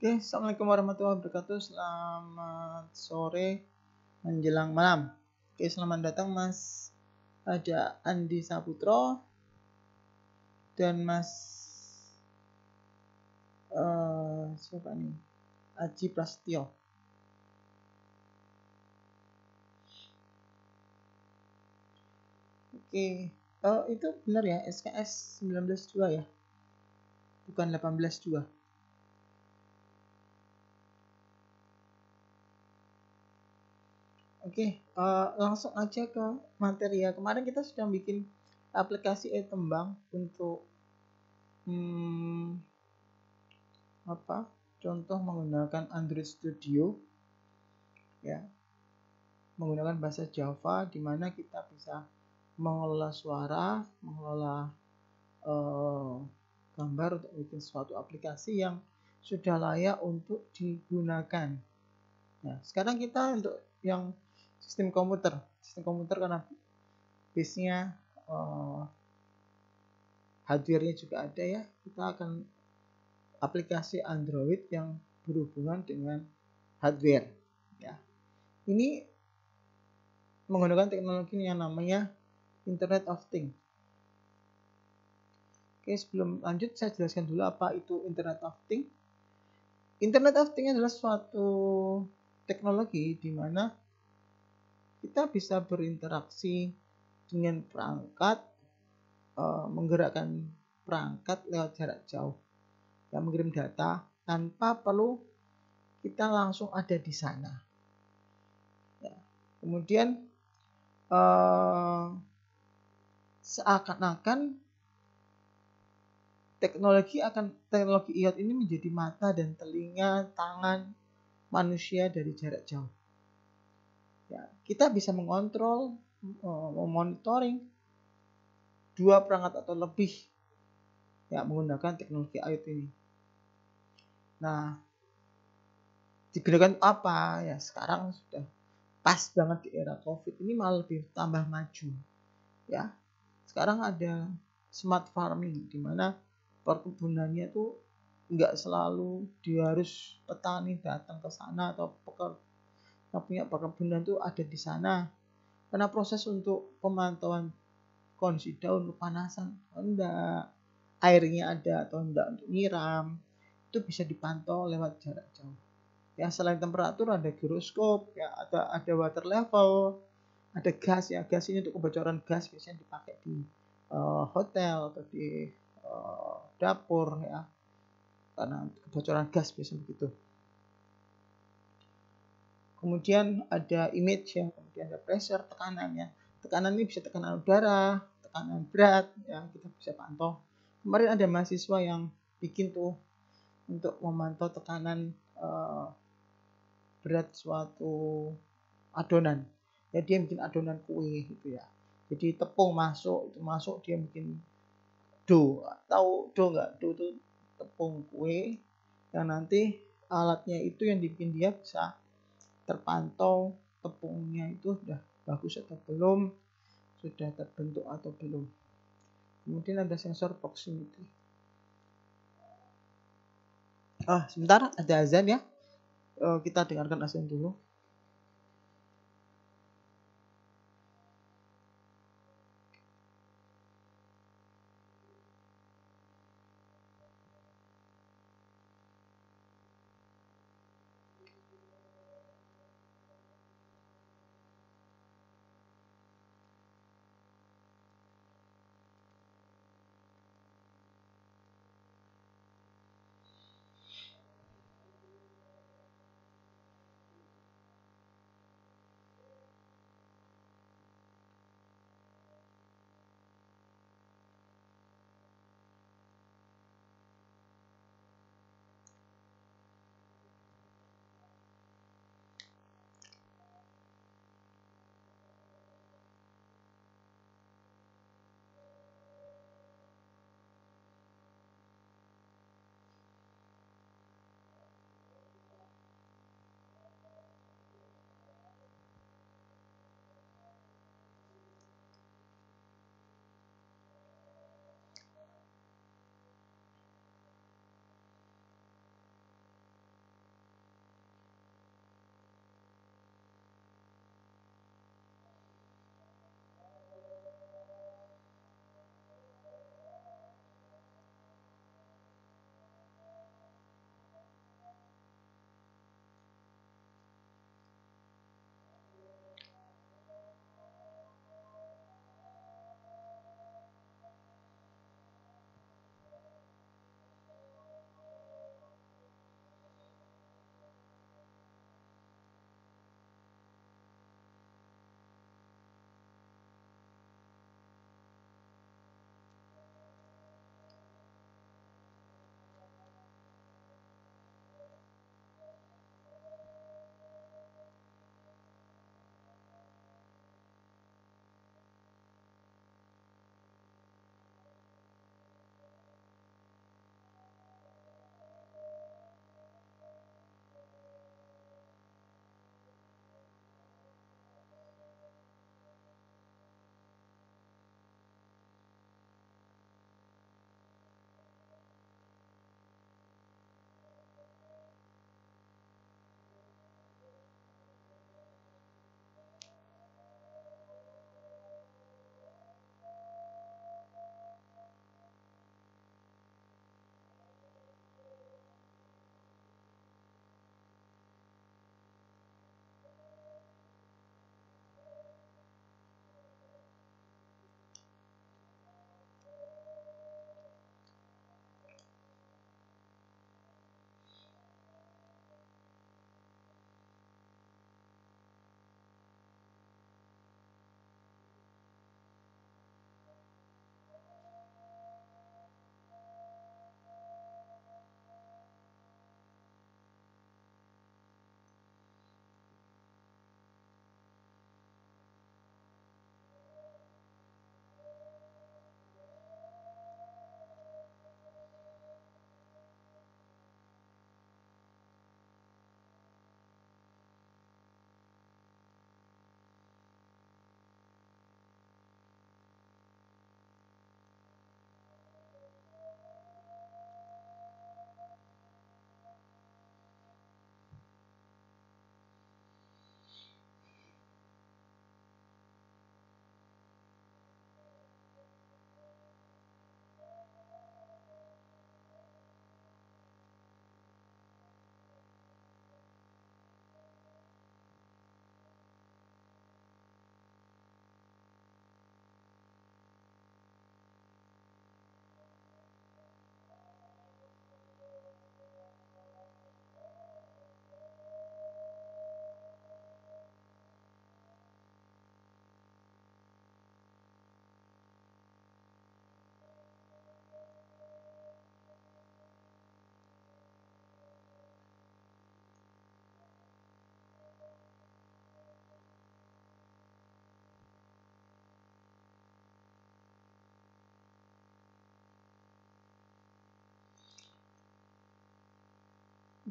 Oke, Assalamualaikum warahmatullahi wabarakatuh. Selamat sore menjelang malam. Oke, selamat datang Mas. Ada Andi Saputro dan Mas uh, siapa nih? Aji Prastio. Oke, oh, itu benar ya SKS 192 ya? Bukan 182. Oke, uh, langsung aja ke materi ya. Kemarin kita sudah bikin aplikasi e-tembang untuk hmm, apa? Contoh menggunakan Android Studio ya. Menggunakan bahasa Java di mana kita bisa mengelola suara, mengelola uh, gambar untuk bikin suatu aplikasi yang sudah layak untuk digunakan. Nah, sekarang kita untuk yang sistem komputer. Sistem komputer karena base-nya uh, hardware-nya juga ada ya. Kita akan aplikasi Android yang berhubungan dengan hardware ya. Ini menggunakan teknologi yang namanya Internet of Things. Oke, sebelum lanjut saya jelaskan dulu apa itu Internet of Things. Internet of Things adalah suatu teknologi di mana kita bisa berinteraksi dengan perangkat uh, menggerakkan perangkat lewat jarak jauh yang mengirim data tanpa perlu kita langsung ada di sana ya. kemudian uh, seakan-akan teknologi akan teknologi IoT ini menjadi mata dan telinga tangan manusia dari jarak jauh kita bisa mengontrol, uh, memonitoring dua perangkat atau lebih ya menggunakan teknologi IoT ini. Nah, digunakan apa ya sekarang sudah pas banget di era COVID ini malah lebih tambah maju ya. Sekarang ada smart farming di mana perkebunannya tuh nggak selalu dia harus petani datang ke sana atau pekerja yang punya perkebunan itu ada di sana. Karena proses untuk pemantauan kondisi daun kepanasan enggak airnya ada atau enggak untuk nyiram itu bisa dipantau lewat jarak jauh. Ya selain temperatur ada giroskop ya ada ada water level ada gas ya gas ini untuk kebocoran gas biasanya dipakai di uh, hotel atau di uh, dapur ya. Karena kebocoran gas biasanya begitu kemudian ada image ya kemudian ada pressure tekanan ya. Tekanan ini bisa tekanan udara tekanan berat ya kita bisa pantau. Kemarin ada mahasiswa yang bikin tuh untuk memantau tekanan uh, berat suatu adonan. Ya dia bikin adonan kue gitu ya. Jadi tepung masuk itu masuk dia bikin do. Tahu do nggak? Do itu tepung kue yang nanti alatnya itu yang dibikin dia bisa terpantau tepungnya itu sudah bagus atau belum, sudah terbentuk atau belum. Kemudian ada sensor proximity. Ah, sebentar ada azan ya. Eh, kita dengarkan azan dulu.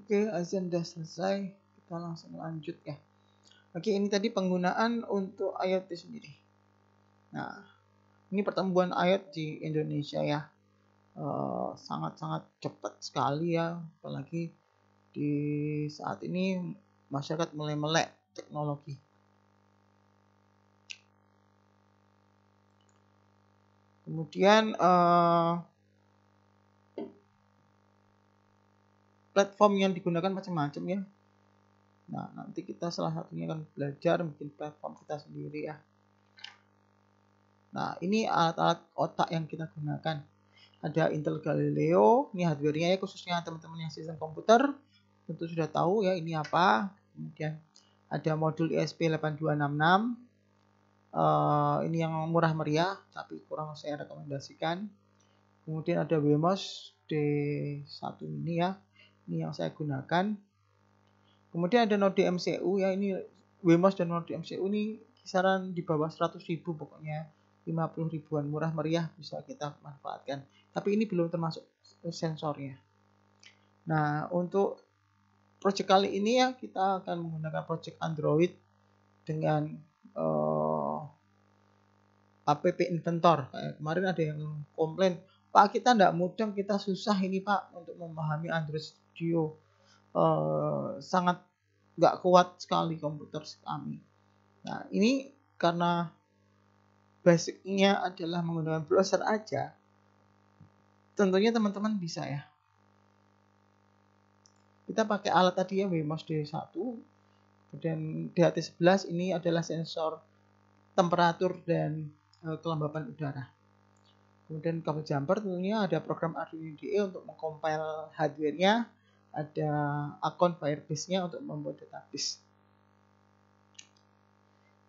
Oke, azan sudah selesai. Kita langsung lanjut ya. Oke, ini tadi penggunaan untuk ayat itu sendiri. Nah, ini pertumbuhan ayat di Indonesia ya. Eh, sangat-sangat uh, cepat sekali ya, apalagi di saat ini masyarakat mulai melek teknologi. Kemudian uh, platform yang digunakan macam-macam ya. Nah, nanti kita salah satunya akan belajar bikin platform kita sendiri ya. Nah, ini alat-alat otak yang kita gunakan. Ada Intel Galileo, ini hardware-nya ya khususnya teman-teman yang sistem komputer tentu sudah tahu ya ini apa. Kemudian ada modul ESP8266. Uh, ini yang murah meriah tapi kurang saya rekomendasikan. Kemudian ada Wemos D1 ini ya. Ini yang saya gunakan. Kemudian ada node MCU ya ini Wemos dan node MCU ini kisaran di bawah 100 ribu pokoknya 50 ribuan murah meriah bisa kita manfaatkan. Tapi ini belum termasuk sensornya. Nah, untuk project kali ini ya kita akan menggunakan project Android dengan uh, app inventor. Kayak kemarin ada yang komplain, Pak kita tidak mudah, kita susah ini Pak untuk memahami Android Studio uh, sangat nggak kuat sekali komputer kami. Nah ini karena basicnya adalah menggunakan browser aja, tentunya teman-teman bisa ya. Kita pakai alat tadi ya WMOS D1, kemudian DHT11 ini adalah sensor temperatur dan e, kelembapan udara. Kemudian kabel jumper tentunya ada program Arduino IDE untuk mengcompile hardware-nya ada akun Firebase-nya untuk membuat database.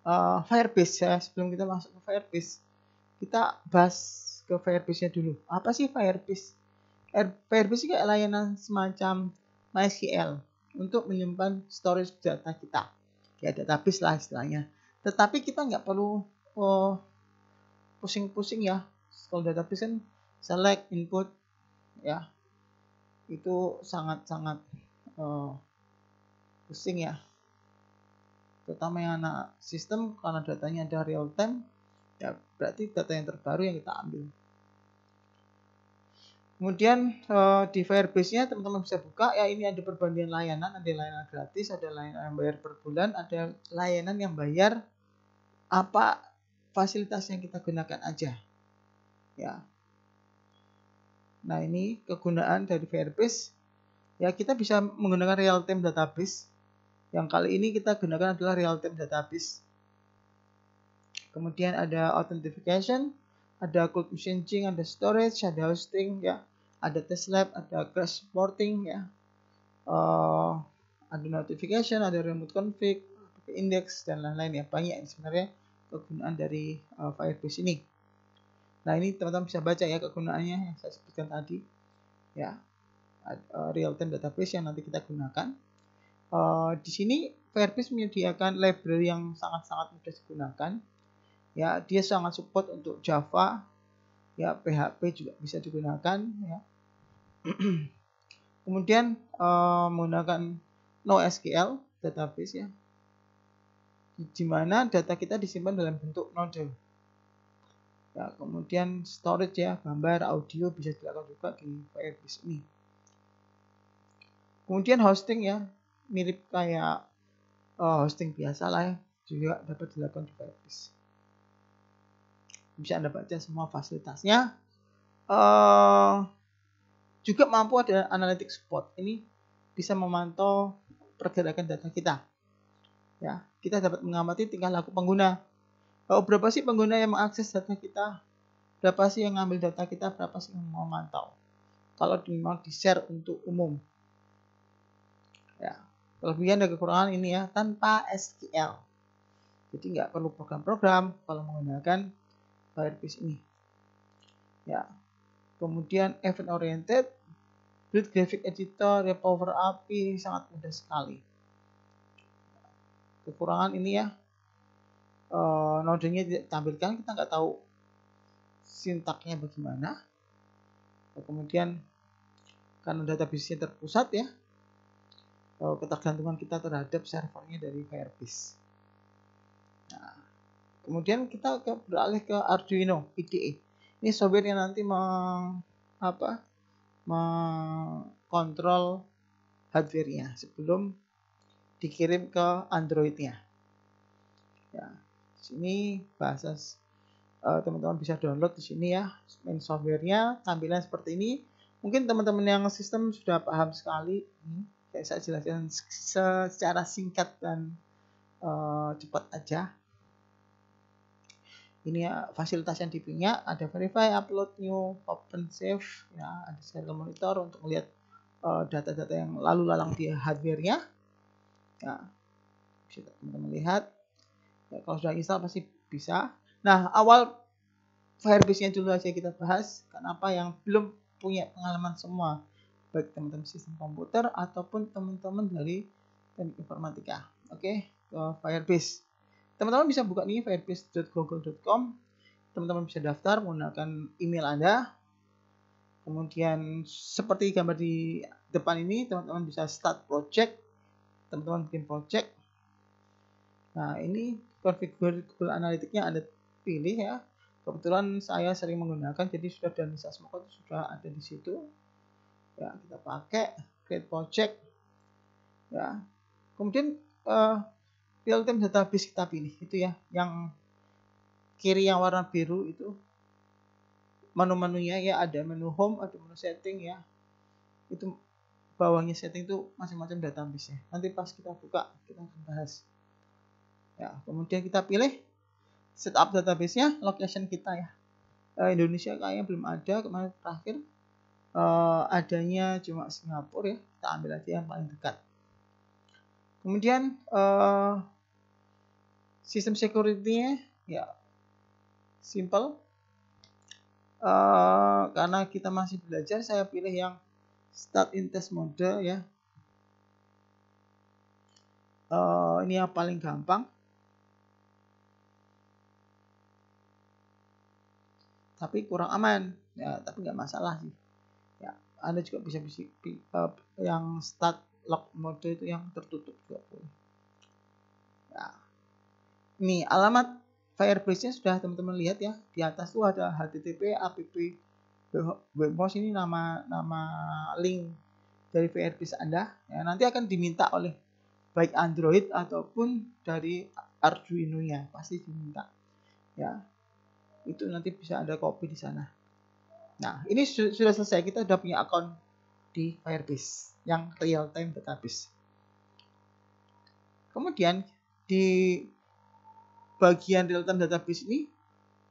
Uh, Firebase ya, sebelum kita masuk ke Firebase, kita bahas ke Firebase-nya dulu. Apa sih Firebase? Firebase kayak layanan semacam MySQL untuk menyimpan storage data kita. Ya database lah istilahnya. Tetapi kita nggak perlu oh, pusing-pusing ya. Kalau database kan select input ya itu sangat-sangat uh, pusing ya. Terutama yang anak sistem karena datanya ada real time ya berarti data yang terbaru yang kita ambil. Kemudian uh, di Firebase-nya teman-teman bisa buka ya ini ada perbandingan layanan ada layanan gratis ada layanan yang bayar per bulan ada layanan yang bayar apa fasilitas yang kita gunakan aja. Ya Nah ini kegunaan dari Firebase. Ya kita bisa menggunakan real time database. Yang kali ini kita gunakan adalah real time database. Kemudian ada authentication, ada cloud messaging, ada storage, ada hosting, ya, ada test lab, ada crash reporting, ya, uh, ada notification, ada remote config, index dan lain-lain ya banyak sebenarnya kegunaan dari uh, Firebase ini. Nah ini teman-teman bisa baca ya kegunaannya yang saya sebutkan tadi ya uh, real time database yang nanti kita gunakan. Uh, di sini Firebase menyediakan library yang sangat-sangat mudah digunakan. Ya, dia sangat support untuk Java, ya PHP juga bisa digunakan. Ya. Kemudian uh, menggunakan NoSQL database ya, di mana data kita disimpan dalam bentuk node Ya, kemudian storage ya, gambar, audio bisa dilakukan juga di Firebase ini. Kemudian hosting ya, mirip kayak uh, hosting biasa lah ya, juga dapat dilakukan di Firebase. Bisa Anda baca semua fasilitasnya. Uh, juga mampu ada analytics support. Ini bisa memantau pergerakan data kita. Ya, kita dapat mengamati tingkah laku pengguna Oh, berapa sih pengguna yang mengakses data kita? Berapa sih yang ngambil data kita? Berapa sih yang mau mantau? Kalau memang di-share untuk umum. Ya, kelebihan dan kekurangan ini ya tanpa SQL. Jadi nggak perlu program-program kalau menggunakan Firebase ini. Ya, kemudian event oriented, build graphic editor, ya Power API sangat mudah sekali. Kekurangan ini ya uh, nodenya ditampilkan kita nggak tahu sintaknya bagaimana kemudian karena database-nya terpusat ya uh, ketergantungan kita terhadap servernya dari Firebase. Nah, kemudian kita ke, beralih ke Arduino IDE. Ini software yang nanti meng, apa, mengkontrol hardware-nya sebelum dikirim ke Android-nya. Ya, sini bahasa uh, teman-teman bisa download di sini ya main softwarenya tampilan seperti ini. Mungkin teman-teman yang sistem sudah paham sekali. Ini kayak saya jelaskan secara singkat dan uh, cepat aja. Ini ya fasilitas yang dipilihnya ada verify upload new open save. Ya ada serial monitor untuk melihat uh, data-data yang lalu lalang di hardware-nya. Ya bisa teman-teman lihat kalau sudah install pasti bisa Nah, awal Firebase-nya dulu aja kita bahas. Kenapa yang belum punya pengalaman semua, baik teman-teman sistem komputer ataupun teman-teman dari teknik informatika. Oke, ke Firebase. Teman-teman bisa buka nih firebase.google.com. Teman-teman bisa daftar menggunakan email Anda. Kemudian seperti gambar di depan ini, teman-teman bisa start project. Teman-teman bikin project. Nah, ini konfigur Google Analytics-nya ada pilih ya. Kebetulan saya sering menggunakan jadi sudah dan Sasmoko itu sudah ada di situ. Ya kita pakai create project. Ya. Kemudian uh, real time database kita pilih itu ya yang kiri yang warna biru itu. Menu-menunya ya ada menu home ada menu setting ya. Itu bawahnya setting itu macam-macam database ya nanti pas kita buka kita akan bahas ya kemudian kita pilih setup database-nya location kita ya. Uh, Indonesia kayaknya belum ada kemarin terakhir uh, adanya cuma Singapura ya. Kita ambil aja yang paling dekat. Kemudian uh, sistem security-nya ya simple. Uh, karena kita masih belajar, saya pilih yang start in test mode ya. Uh, ini yang paling gampang tapi kurang aman. Ya tapi nggak masalah sih. Ya anda juga bisa bisa uh, yang start lock mode itu yang tertutup juga boleh. Ya. Ini alamat Firebase-nya sudah teman-teman lihat ya. Di atas tuh ada http app webhost ini nama nama link dari Firebase Anda. Ya nanti akan diminta oleh baik Android ataupun dari Arduino-nya. Pasti diminta. Ya itu nanti bisa ada copy di sana. Nah, ini sudah selesai. Kita sudah punya akun di Firebase yang real time database. Kemudian di bagian real time database ini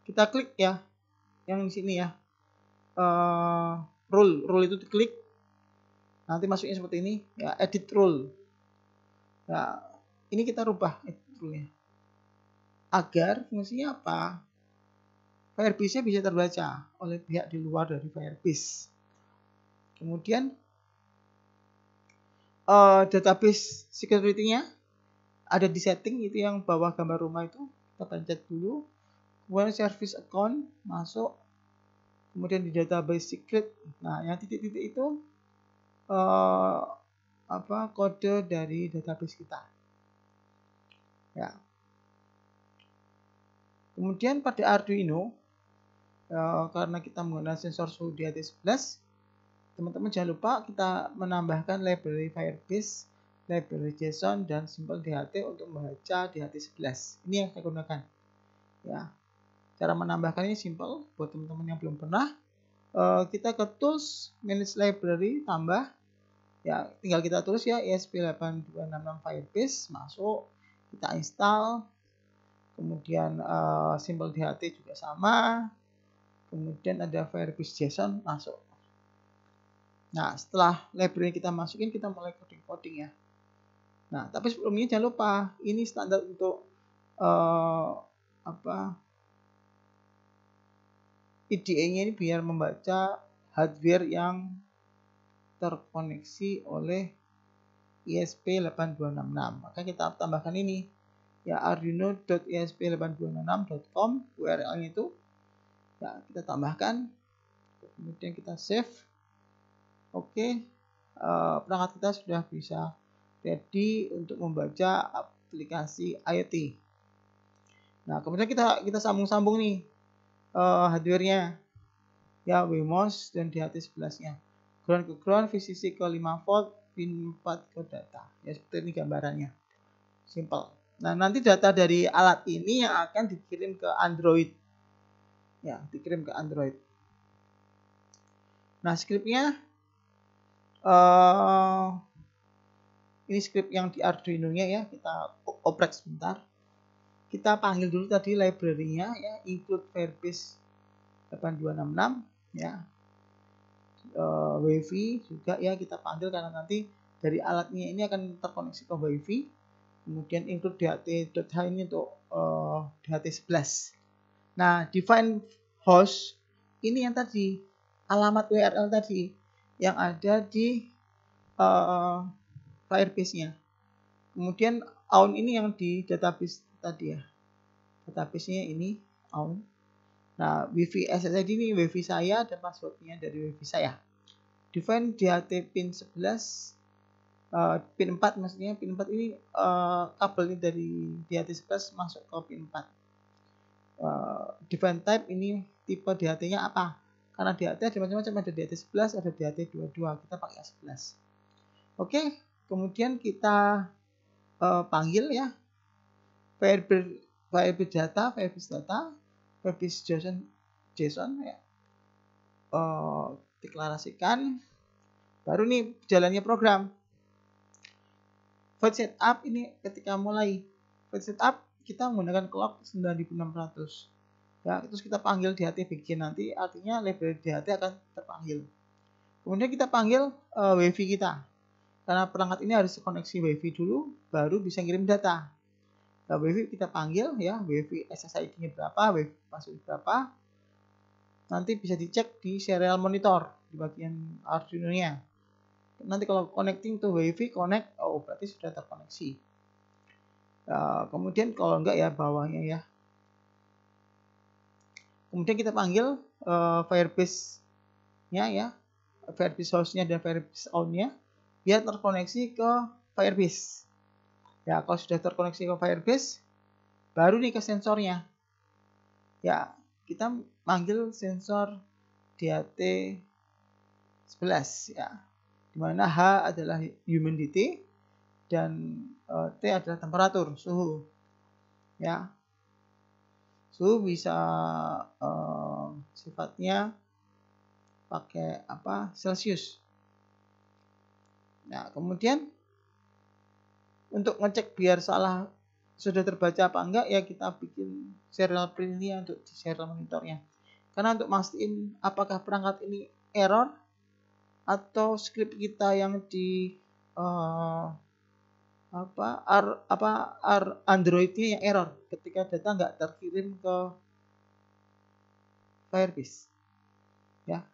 kita klik ya yang di sini ya. Uh, rule, rule itu diklik. Nanti masuknya seperti ini ya edit rule. Nah, ini kita rubah edit rule-nya. Agar fungsinya apa? Firebase-nya bisa terbaca oleh pihak di luar dari Firebase. Kemudian uh, database security-nya ada di setting itu yang bawah gambar rumah itu kita pencet dulu. Kemudian service account masuk. Kemudian di database secret. Nah, yang titik-titik itu uh, apa kode dari database kita. Ya. Kemudian pada Arduino uh, karena kita menggunakan sensor suhu di HT11 teman-teman jangan lupa kita menambahkan library Firebase library JSON dan simple DHT untuk membaca DHT11 ini yang saya gunakan. Ya. Cara menambahkannya simple buat teman-teman yang belum pernah. Uh, kita ke tools manage library tambah. Ya tinggal kita tulis ya ESP8266 Firebase masuk. Kita install. Kemudian uh, simple DHT juga sama kemudian ada Firebase JSON masuk. Nah setelah library kita masukin kita mulai coding coding ya. Nah tapi sebelumnya jangan lupa ini standar untuk uh, apa IDE-nya ini biar membaca hardware yang terkoneksi oleh ESP8266 maka kita tambahkan ini ya arduino.esp8266.com URL-nya itu ya kita tambahkan kemudian kita save oke uh, perangkat kita sudah bisa ready untuk membaca aplikasi IoT. Nah, kemudian kita kita sambung-sambung nih uh, hardware-nya. Ya, WMOS dan DHT11-nya. Ground ke ground, VCC ke 5 volt, pin 4 ke data. Ya, seperti ini gambarannya. Simple. Nah, nanti data dari alat ini yang akan dikirim ke Android. Ya, dikirim ke Android. Nah, scriptnya uh, ini script yang di Arduino-nya ya, kita oprek sebentar. Kita panggil dulu tadi library-nya ya, include Firebase 8266 ya. Uh, WiFi juga ya kita panggil karena nanti dari alatnya ini akan terkoneksi ke WiFi kemudian include DHT.h ini untuk uh, DHT 11 nah define host ini yang tadi alamat URL tadi yang ada di uh, Firebase-nya kemudian own ini yang di database tadi ya. Database-nya ini own nah wifi SSID ini wifi saya dan passwordnya dari wifi saya. Define DHT pin 11 uh, pin 4 maksudnya pin 4 ini uh, kabel ini dari DHT11 masuk ke pin 4 eh, define type ini tipe DHT-nya apa? Karena DHT ada macam-macam ada DHT11 ada DHT22 kita pakai 11 oke kemudian kita uh, panggil ya. Firebase Firebase data Firebase data Firebase JSON JSON ya. Uh, deklarasikan. Baru nih jalannya program. Void setup ini ketika mulai. Void setup kita menggunakan clock 9600 ya terus kita panggil DHT bikin nanti artinya label DHT akan terpanggil. Kemudian kita panggil uh, wifi kita. Karena perangkat ini harus koneksi wifi dulu baru bisa ngirim data. Nah, wifi kita panggil ya. Wifi SSID nya berapa wifi masuk berapa. Nanti bisa dicek di serial monitor di bagian Arduino nya nanti kalau connecting to wifi connect oh berarti sudah terkoneksi uh, kemudian kalau enggak ya bawahnya ya. Kemudian kita panggil uh, Firebase nya ya Firebase host-nya dan Firebase on-nya biar terkoneksi ke Firebase. Ya kalau sudah terkoneksi ke Firebase baru nih ke sensornya. Ya kita panggil sensor DAT 11 ya. Di mana H adalah humidity dan uh, T adalah temperatur, suhu. Ya. Suhu bisa uh, sifatnya pakai apa? Celsius. Nah, kemudian untuk ngecek biar salah sudah terbaca apa enggak ya kita bikin serial printnya untuk serial monitornya. Karena untuk mastiin apakah perangkat ini error atau script kita yang di uh, apa ar, apa ar, Androidnya yang error. Ketika data nggak terkirim ke Firebase. Ya.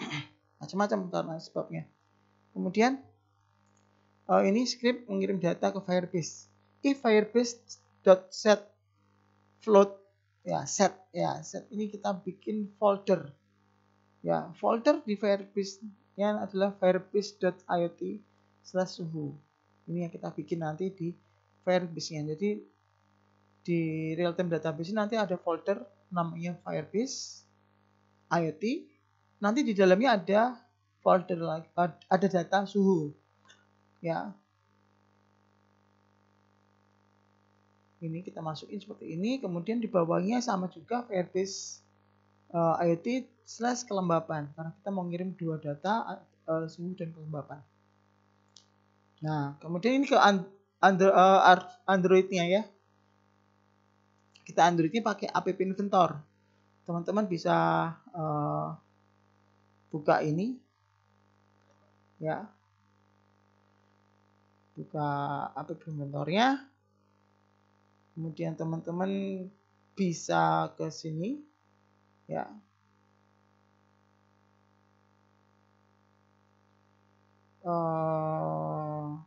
Macam-macam karena sebabnya. Kemudian uh, ini script mengirim data ke Firebase. If firebase.set float ya set ya set. Ini kita bikin folder. Ya folder di Firebase nya adalah firebase.iot slash suhu. Ini yang kita bikin nanti di Firebase nya jadi di real time database nanti ada folder namanya Firebase IoT nanti di dalamnya ada folder ada data suhu. Ya. Ini kita masukin seperti ini. Kemudian di bawahnya sama juga Firebase uh, IoT slash kelembapan. Karena kita mau ngirim dua data uh, suhu dan kelembapan. Nah kemudian ini ke Andro, uh, Androidnya ya. Kita Androidnya pakai app inventor. Teman-teman bisa uh, buka ini. Ya. Buka app inventornya. Kemudian teman-teman bisa ke sini ya. Uh,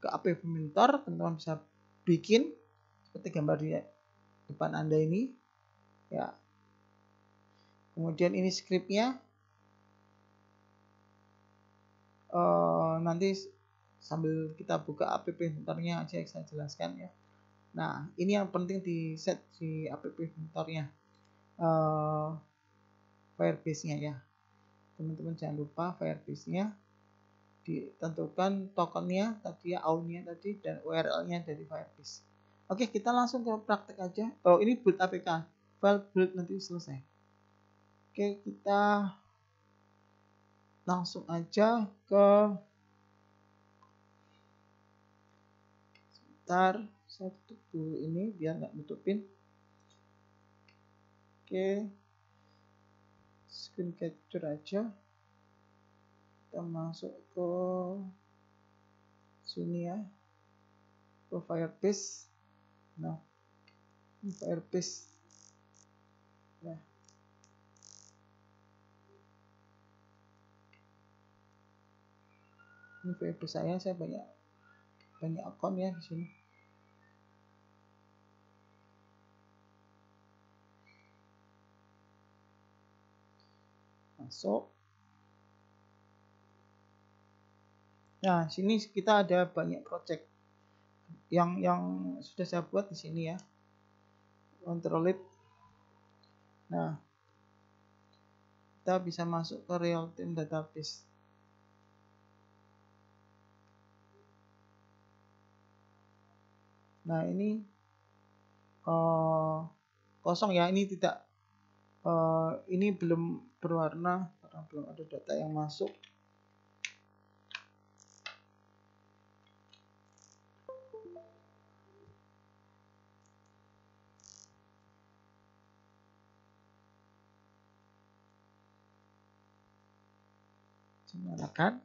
ke AP Mentor teman-teman bisa bikin seperti gambar di depan anda ini. Ya. Kemudian ini scriptnya uh, nanti sambil kita buka app inventornya aja saya jelaskan ya. Nah ini yang penting di set di app inventornya uh, Firebase-nya ya. Teman-teman jangan lupa Firebase-nya ditentukan tokennya tadi ya aul-nya tadi dan URL-nya dari Firebase oke kita langsung ke praktek aja. Oh ini build APK file build nanti selesai. Oke kita langsung aja ke sebentar. Saya tutup dulu ini biar nggak nutupin oke. Screen capture aja. Kita masuk ke sini ya. Ke Firebase nah ini Firebase ya ini Firebase saya saya banyak banyak akun ya di sini masuk. Nah sini kita ada banyak project yang yang sudah saya buat di sini ya. Control it nah kita bisa masuk ke real time database. Nah ini uh, kosong ya. Ini tidak uh, ini belum berwarna karena belum ada data yang masuk. Nyalakan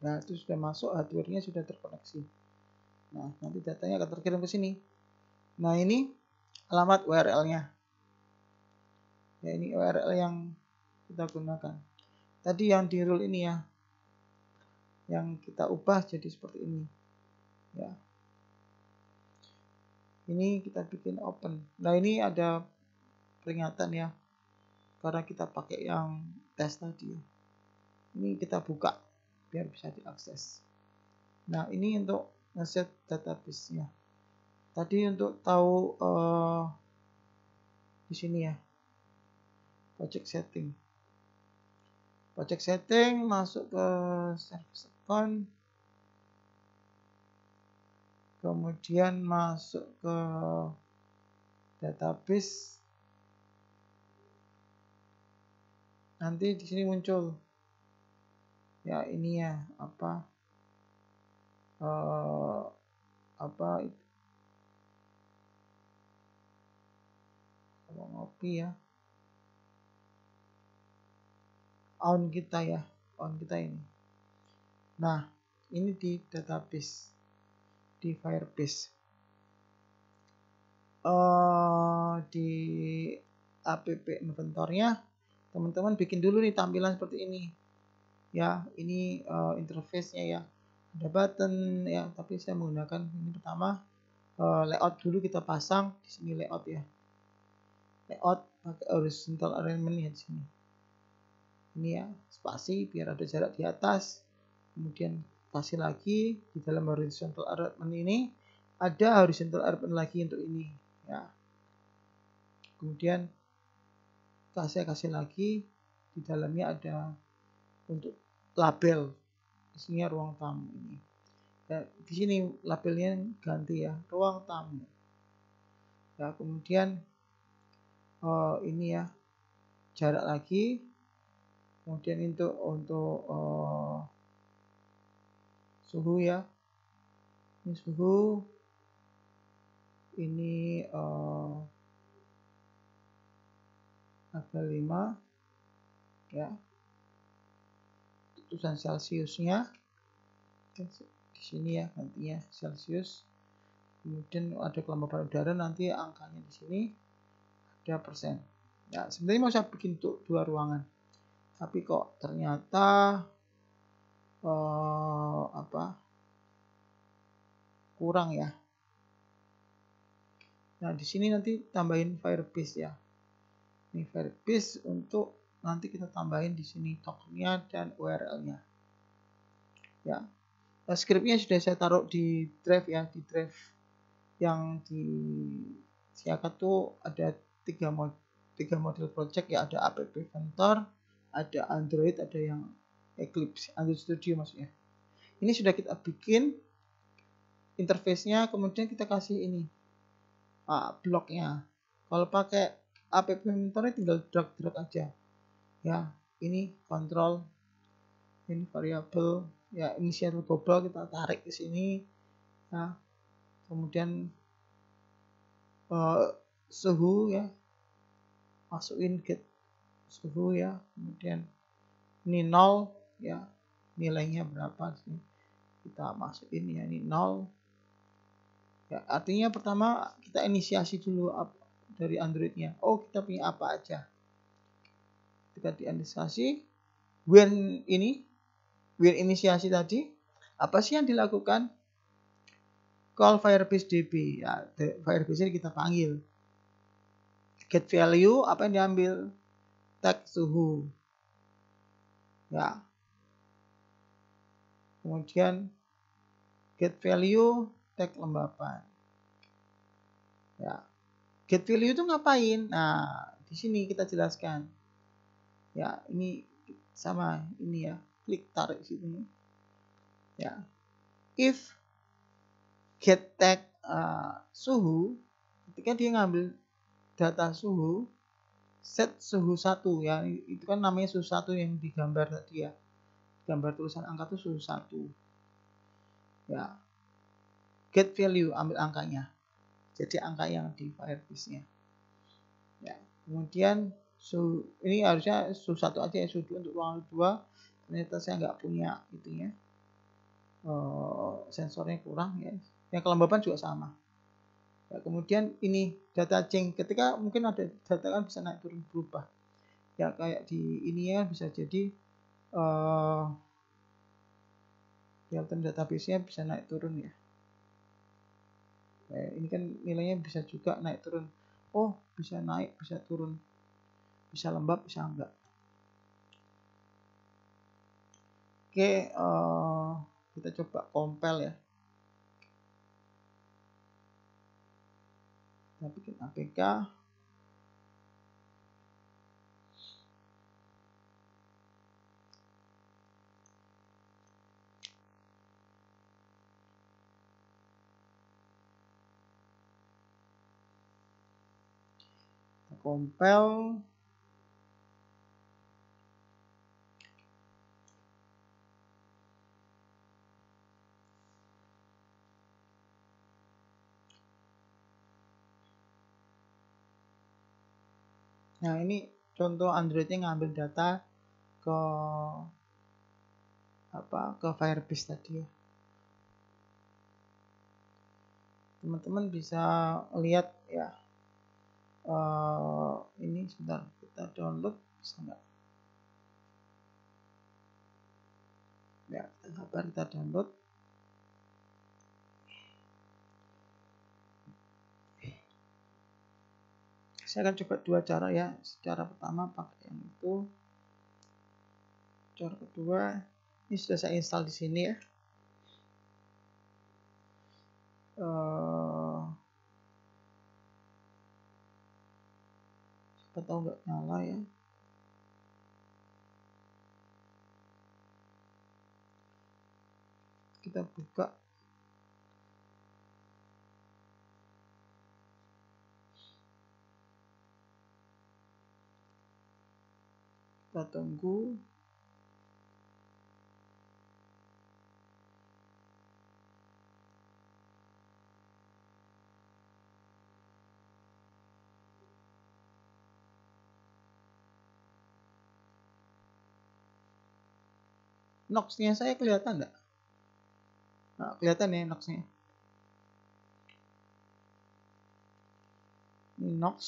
nah itu sudah masuk hardware-nya sudah terkoneksi. Nah nanti datanya akan terkirim ke sini Nah ini alamat URL-nya. Ya ini URL yang kita gunakan. Tadi yang di rule ini ya, yang kita ubah jadi seperti ini. Ya. Ini kita bikin open. Nah ini ada peringatan ya, karena kita pakai yang tes tadi. Ya. Ini kita buka biar bisa diakses. Nah ini untuk ngeset database-nya tadi untuk tahu uh, di sini ya. Project setting. Project setting masuk ke service account. Kemudian masuk ke database. Nanti di sini muncul. Ya ini ya apa uh, apa kalau ngopi ya. On kita ya on kita ini. Nah ini di database di Firebase. Uh, di app inventornya teman-teman bikin dulu nih tampilan seperti ini. Ya ini uh, interface-nya ya. Ada button ya tapi saya menggunakan ini pertama. Uh, layout dulu kita pasang di sini layout ya layout pakai horizontal ya di sini. Ini ya spasi biar ada jarak di atas. Kemudian kasih lagi di dalam horizontal alignment ini ada horizontal alignment lagi untuk ini ya. Kemudian kasih kasih lagi di dalamnya ada untuk label. Isinya ruang tamu ini. Ya, di sini labelnya ganti ya ruang tamu. Ya kemudian uh, ini ya jarak lagi. Kemudian untuk untuk uh, suhu ya. Ini suhu. Ini uh, level 5 ya. Tulisan celciusnya di sini ya nantinya celcius kemudian ada kelembapan udara nanti angkanya di sini 3%. Ya, sebenarnya mau saya bikin untuk dua ruangan. Tapi kok ternyata uh, apa? kurang ya. Nah, di sini nanti tambahin Firebase ya. ini Firebase untuk nanti kita tambahin di sini tokennya dan URL-nya ya nah, scriptnya sudah saya taruh di drive ya di drive yang di Siaka tuh ada tiga mod tiga model project ya ada app Ventor ada Android ada yang Eclipse Android Studio maksudnya. Ini sudah kita bikin interface-nya kemudian kita kasih ini ah, bloknya. Kalau pakai app Inventory tinggal drag drag aja. Ya ini kontrol ini variabel ya initial global kita tarik ke sini ya. Kemudian uh, suhu ya masukin get suhu ya. Kemudian ini nol ya nilainya berapa sih? Kita masukin ya ini nol. Ya artinya pertama kita inisiasi dulu dari Androidnya. Oh kita punya apa aja? Ketika diinisiasi when ini when inisiasi tadi apa sih yang dilakukan? Call Firebase DB ya Firebase ini kita panggil get value apa yang diambil? Tag suhu. Ya. Kemudian get value tag lembapan. Ya. Get value itu ngapain? Nah di sini kita jelaskan. Ya ini sama ini ya. Klik tarik sini ya. If get tag uh, suhu ketika dia ngambil data suhu set suhu satu. Ya itu kan namanya suhu satu yang digambar tadi ya. Gambar tulisan angka itu suhu satu. Ya get value ambil angkanya. Jadi angka yang di firebase nya. Ya kemudian su ini harusnya su satu aja ya su dua untuk ruangan dua ternyata saya nggak punya itunya. Uh, sensornya kurang ya. Yang kelembapan juga sama ya, kemudian ini data change ketika mungkin ada data kan bisa naik turun berubah. Ya kayak di ini ya bisa jadi uh, real-time database-nya bisa naik turun ya. Eh, ini kan nilainya bisa juga naik turun. Oh bisa naik bisa turun. Bisa lembab bisa enggak. Oke uh, kita coba compile ya kita bikin Nah ini contoh Androidnya ngambil data ke apa ke Firebase tadi ya. Teman-teman bisa lihat ya. Uh, ini sebentar kita download bisa nggak? Ya, kita download. Saya akan coba dua cara ya. Cara pertama pakai yang itu. Cara kedua ini sudah saya install di sini ya. Uh, siapa tahu nggak nyala ya. Kita buka kita tunggu Nox-nya saya kelihatan enggak? Nah, kelihatan ya Nox-nya. Nox.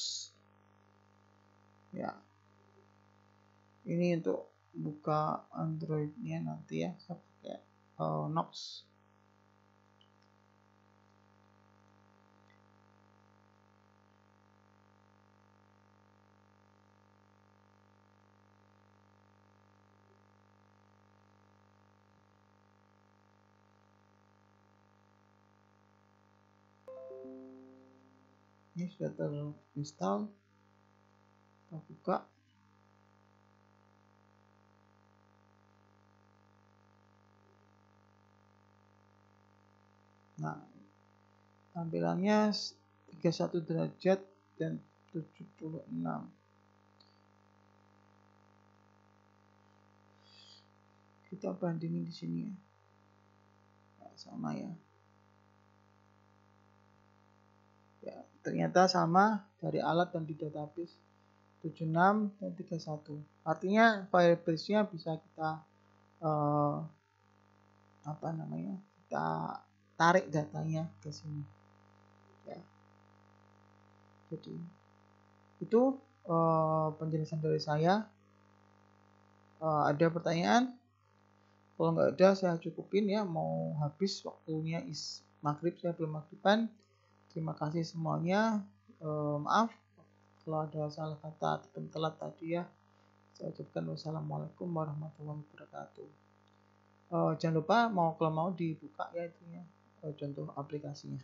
Ya, ini untuk buka Androidnya nanti ya saya pakai uh, Nox. Ini sudah terinstall. Kita buka. Nah tampilannya 31 derajat dan 76 kita bandingin di sini ya. Nah, sama ya. Ya ternyata sama dari alat dan di database. 76 dan 31 artinya firebase-nya bisa kita uh, apa namanya kita tarik datanya ke sini. Ya. Jadi itu uh, penjelasan dari saya. Uh, ada pertanyaan? Kalau nggak ada saya cukupin ya. Mau habis waktunya is maghrib saya belum maghriban. Terima kasih semuanya. Uh, maaf kalau ada salah kata atau telat tadi ya. Saya ucapkan wassalamualaikum warahmatullahi wabarakatuh. Uh, jangan lupa mau kalau mau dibuka ya itunya contoh aplikasinya